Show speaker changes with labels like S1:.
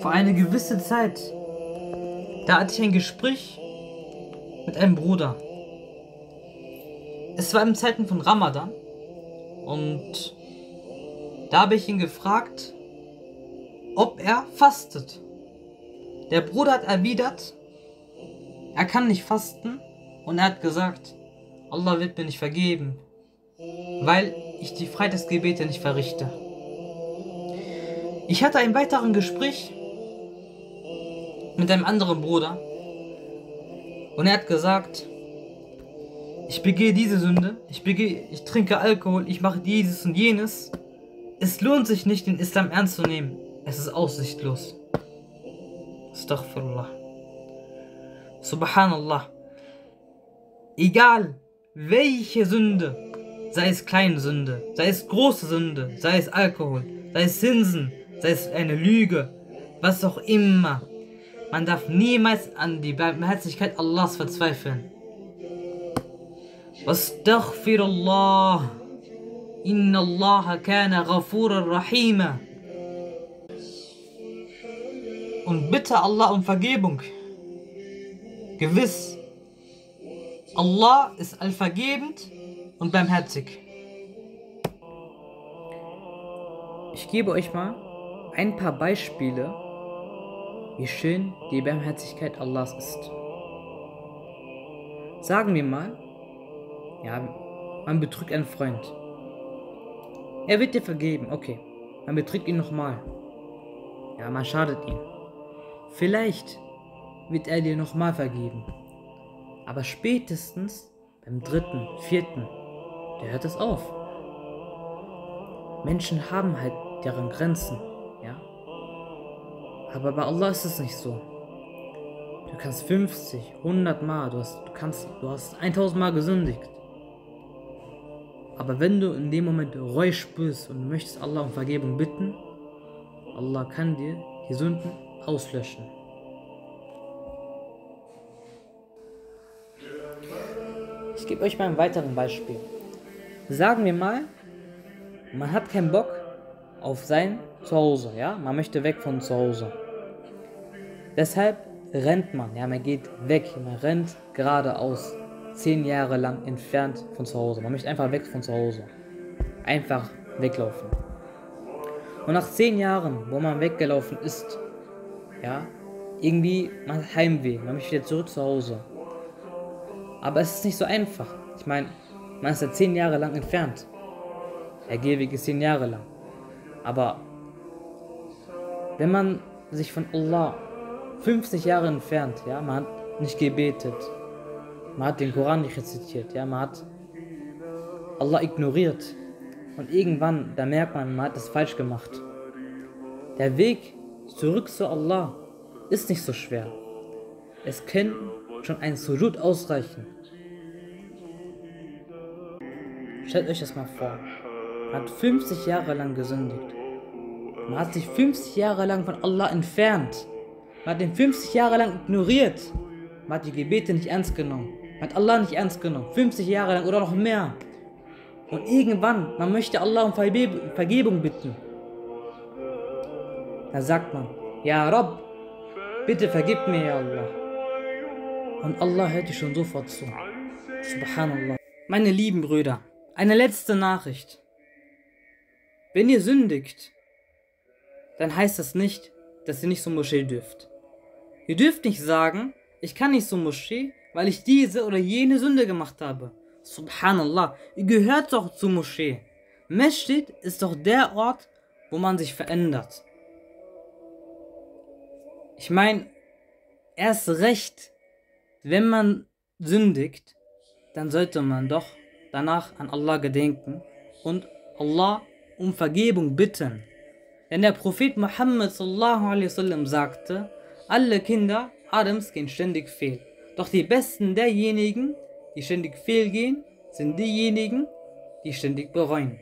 S1: vor einer gewissen Zeit, da hatte ich ein Gespräch mit einem Bruder. Es war im Zeiten von Ramadan und da habe ich ihn gefragt, ob er fastet. Der Bruder hat erwidert, er kann nicht fasten und er hat gesagt, Allah wird mir nicht vergeben, weil ich die Freitagsgebete nicht verrichte. Ich hatte ein weiteres Gespräch mit einem anderen Bruder und er hat gesagt, ich begehe diese Sünde, ich begehe, ich trinke Alkohol, ich mache dieses und jenes. Es lohnt sich nicht, den Islam ernst zu nehmen. Es ist aussichtlos. Astaghfirullah. Subhanallah. Egal welche Sünde, sei es kleine Sünde, sei es große Sünde, sei es Alkohol, sei es Zinsen, sei es eine Lüge, was auch immer. Man darf niemals an die Barmherzigkeit Allahs verzweifeln. Wastaghfirullah. Inna Allah kana ghafura rahima. Und bitte Allah um Vergebung. Gewiss, Allah ist allvergebend und barmherzig. Ich gebe euch mal ein paar Beispiele, wie schön die Barmherzigkeit Allahs ist. Sagen wir mal, ja, man betrügt einen Freund. Er wird dir vergeben, okay. Man betrügt ihn nochmal. Ja, man schadet ihm. Vielleicht wird er dir nochmal vergeben. Aber spätestens beim dritten, vierten, der hört es auf. Menschen haben halt deren Grenzen. Aber bei Allah ist es nicht so. Du kannst 50, 100 Mal, du hast, du kannst, du hast 1000 Mal gesündigt. Aber wenn du in dem Moment Reue spürst und möchtest Allah um Vergebung bitten, Allah kann dir die Sünden auslöschen. Ich gebe euch mal ein weiteres Beispiel. Sagen wir mal, man hat keinen Bock auf sein Zuhause, ja? Man möchte weg von zu Hause. Deshalb rennt man, ja, man geht weg, man rennt geradeaus, zehn Jahre lang entfernt von zu Hause. Man möchte einfach weg von zu Hause. Einfach weglaufen. Und nach zehn Jahren, wo man weggelaufen ist, ja, irgendwie, man hat Heimweh, man möchte wieder zurück zu Hause. Aber es ist nicht so einfach. Ich meine, man ist ja zehn Jahre lang entfernt. Der Gehweg ist zehn Jahre lang. Aber wenn man sich von Allah 50 Jahre entfernt, ja, man hat nicht gebetet, man hat den Koran nicht rezitiert, ja, man hat Allah ignoriert und irgendwann, da merkt man, man hat das falsch gemacht. Der Weg zurück zu Allah ist nicht so schwer. Es kann schon ein Sujud ausreichen. Stellt euch das mal vor. Man hat 50 Jahre lang gesündigt. Man hat sich 50 Jahre lang von Allah entfernt. Man hat ihn 50 Jahre lang ignoriert. Man hat die Gebete nicht ernst genommen. Man hat Allah nicht ernst genommen. 50 Jahre lang oder noch mehr. Und irgendwann, man möchte Allah um Vergebung bitten. Da sagt man, Ja Rabb, bitte vergib mir, Ya Allah. Und Allah hört dich schon sofort zu. Subhanallah. Meine lieben Brüder, eine letzte Nachricht. Wenn ihr sündigt, dann heißt das nicht, dass ihr nicht zur Moschee dürft. Ihr dürft nicht sagen, ich kann nicht zur Moschee, weil ich diese oder jene Sünde gemacht habe. Subhanallah, ihr gehört doch zur Moschee. Masjid ist doch der Ort, wo man sich verändert. Ich meine, erst recht, wenn man sündigt, dann sollte man doch danach an Allah gedenken und Allah um Vergebung bitten. Denn der Prophet Muhammad sallallahu sagte, alle Kinder Adams gehen ständig fehl. Doch die besten derjenigen, die ständig fehlgehen, sind diejenigen, die ständig bereuen.